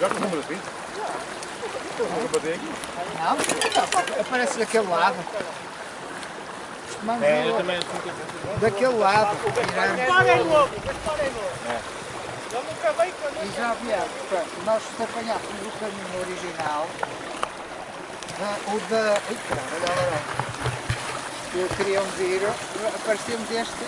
Já com o número assim? Não, aqui. Não, aparece daquele lado. Mano, É, eu também daquele lado. Parem logo, mas parem logo. É. Eu nunca veio quando E já vieram, portanto, nós se apanhássemos o caminho original, da- o da. Ai, caramba, olha lá. que queríamos ir, aparecemos este.